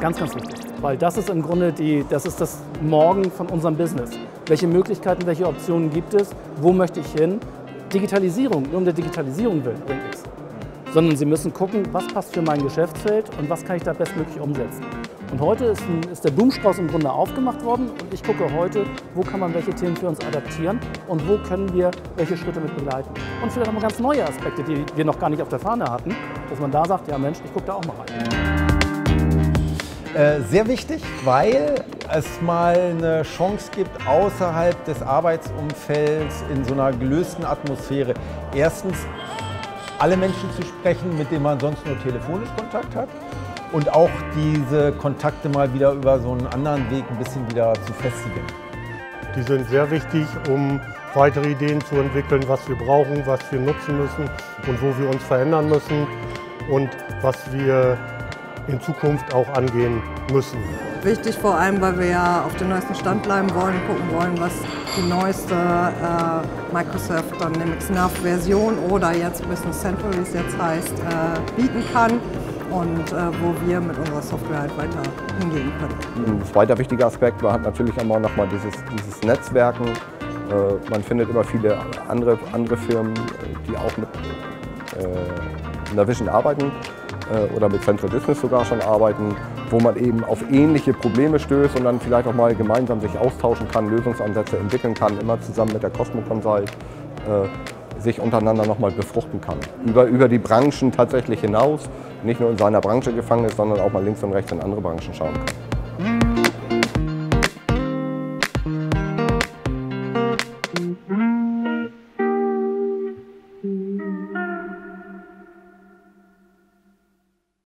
ganz wichtig, weil das ist im Grunde die, das ist das Morgen von unserem Business. Welche Möglichkeiten, welche Optionen gibt es? Wo möchte ich hin? Digitalisierung, nur um der Digitalisierung willen bringt nichts. Sondern Sie müssen gucken, was passt für mein Geschäftsfeld und was kann ich da bestmöglich umsetzen. Und heute ist, ein, ist, der Blumenstrauß im Grunde aufgemacht worden und ich gucke heute, wo kann man welche Themen für uns adaptieren und wo können wir welche Schritte mit begleiten. Und vielleicht auch mal ganz neue Aspekte, die wir noch gar nicht auf der Fahne hatten, dass man da sagt, ja Mensch, ich gucke da auch mal rein. Äh, sehr wichtig, weil es mal eine Chance gibt, außerhalb des Arbeitsumfelds in so einer gelösten Atmosphäre erstens alle Menschen zu sprechen, mit denen man sonst nur telefonisch Kontakt hat und auch diese Kontakte mal wieder über so einen anderen Weg ein bisschen wieder zu festigen. Die sind sehr wichtig, um weitere Ideen zu entwickeln, was wir brauchen, was wir nutzen müssen und wo wir uns verändern müssen und was wir in Zukunft auch angehen müssen. Wichtig vor allem, weil wir ja auf dem neuesten Stand bleiben wollen, gucken wollen, was die neueste äh, Microsoft Dynamics Nav Version oder jetzt Business Central, wie es jetzt heißt, äh, bieten kann und äh, wo wir mit unserer Software halt weiter hingehen können. Ein zweiter wichtiger Aspekt war natürlich einmal nochmal dieses, dieses Netzwerken. Äh, man findet immer viele andere, andere Firmen, die auch mit äh, Navision arbeiten äh, oder mit Central Business sogar schon arbeiten, wo man eben auf ähnliche Probleme stößt und dann vielleicht auch mal gemeinsam sich austauschen kann, Lösungsansätze entwickeln kann, immer zusammen mit der Cosmo Consult äh, sich untereinander nochmal befruchten kann. Über, über die Branchen tatsächlich hinaus, nicht nur in seiner Branche gefangen ist, sondern auch mal links und rechts in andere Branchen schauen kann.